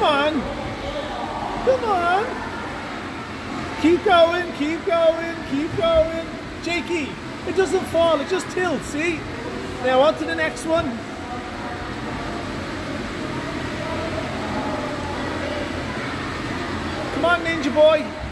Come on. Come on. Keep going, keep going, keep going. Jakey, it doesn't fall, it just tilts, see? Now on to the next one. Come on, Ninja Boy.